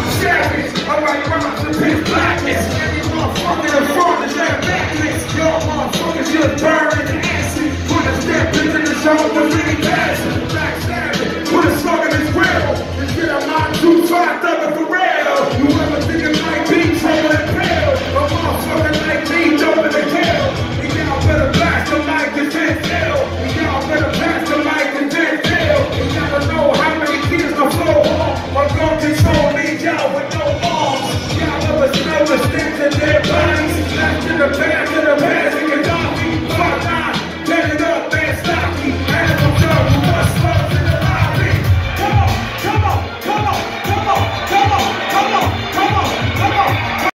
I'm savage. I'm like, I'm about to pitch blackness.